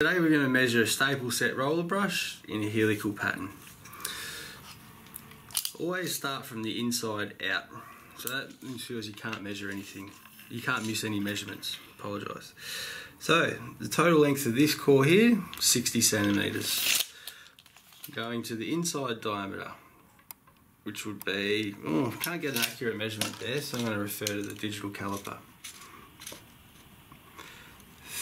Today we're going to measure a staple set roller brush in a helical pattern. Always start from the inside out. So that ensures you can't measure anything. You can't miss any measurements. Apologise. So the total length of this core here, 60 centimetres. Going to the inside diameter, which would be, oh, can't get an accurate measurement there, so I'm going to refer to the digital caliper.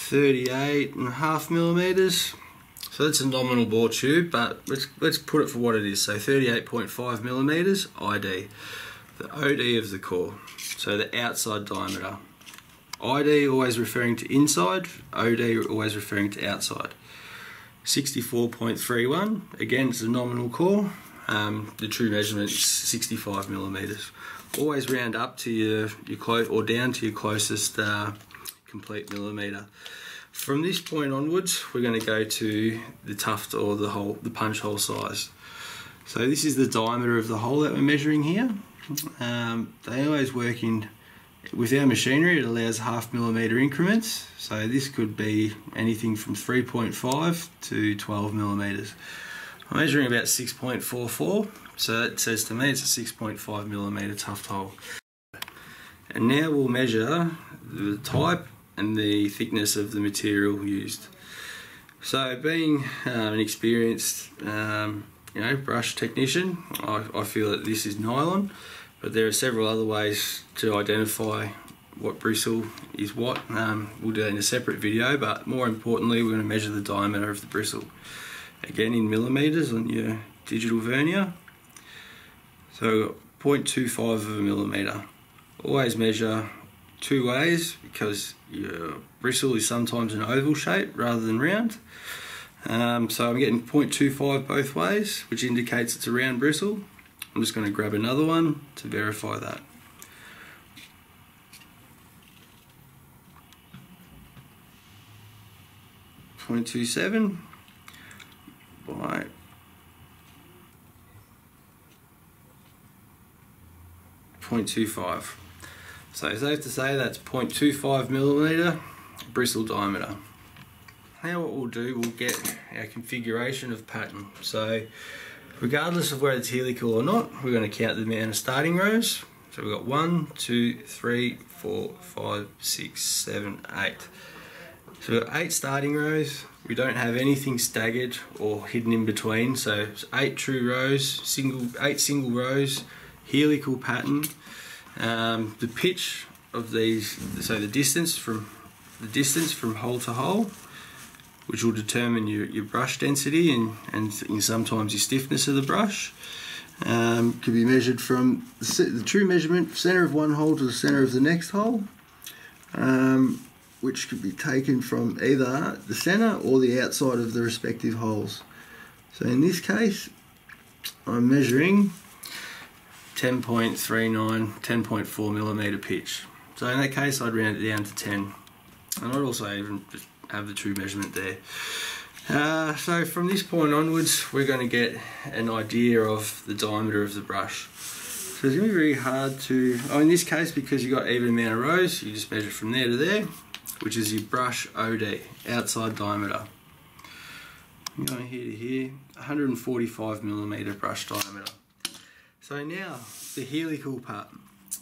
38 and a half millimeters. So that's a nominal bore tube, but let's let's put it for what it is. So 38.5 millimeters ID, the OD of the core. So the outside diameter. ID always referring to inside, OD always referring to outside. 64.31, again it's a nominal core. Um, the true measurement is 65 millimeters. Always round up to your, your close or down to your closest uh, complete millimeter. From this point onwards, we're going to go to the tuft or the hole, the punch hole size. So this is the diameter of the hole that we're measuring here. Um, they always work in, with our machinery, it allows half millimeter increments. So this could be anything from 3.5 to 12 millimeters. I'm measuring about 6.44, so that says to me it's a 6.5 millimeter tuft hole. And now we'll measure the type and the thickness of the material used. So being um, an experienced um, you know, brush technician, I, I feel that this is nylon, but there are several other ways to identify what bristle is what. Um, we'll do that in a separate video, but more importantly, we're going to measure the diameter of the bristle. Again, in millimeters on your digital vernier. So 0.25 of a millimeter. Always measure two ways because your bristle is sometimes an oval shape rather than round. Um, so I'm getting 0.25 both ways, which indicates it's a round bristle. I'm just going to grab another one to verify that. Point two seven by point two five. So safe to say that's 0.25 millimeter bristle diameter. Now what we'll do, we'll get our configuration of pattern. So regardless of whether it's helical or not, we're going to count the amount of starting rows. So we've got one, two, three, four, five, six, seven, eight. So we've got eight starting rows. We don't have anything staggered or hidden in between. So eight true rows, single, eight single rows, helical pattern. Um, the pitch of these, so the distance from the distance from hole to hole, which will determine your, your brush density and, and sometimes your stiffness of the brush. Um, can be measured from the, the, true measurement center of one hole to the center of the next hole, um, which could be taken from either the center or the outside of the respective holes. So in this case, I'm measuring 10.39, 10.4 millimeter pitch. So in that case, I'd round it down to 10. And I'd also even have the true measurement there. Uh, so from this point onwards, we're going to get an idea of the diameter of the brush. So it's going to be very hard to, oh in this case, because you've got even amount of rows, you just measure from there to there, which is your brush OD, outside diameter. I'm going here to here, 145 millimeter brush diameter. So now, the helical part.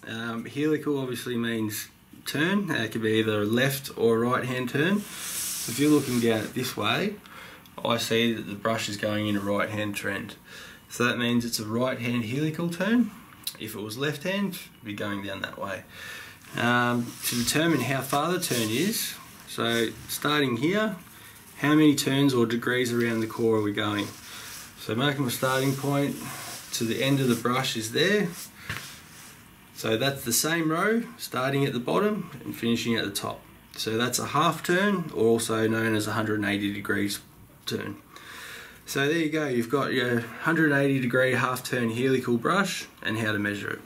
Um, helical obviously means turn. It could be either a left or right hand turn. If you're looking down it this way, I see that the brush is going in a right hand trend. So that means it's a right hand helical turn. If it was left hand, it'd be going down that way. Um, to determine how far the turn is, so starting here, how many turns or degrees around the core are we going? So marking my starting point, to the end of the brush is there. So that's the same row, starting at the bottom and finishing at the top. So that's a half turn, or also known as 180 degrees turn. So there you go, you've got your 180 degree half turn helical brush and how to measure it.